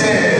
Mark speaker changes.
Speaker 1: 셋.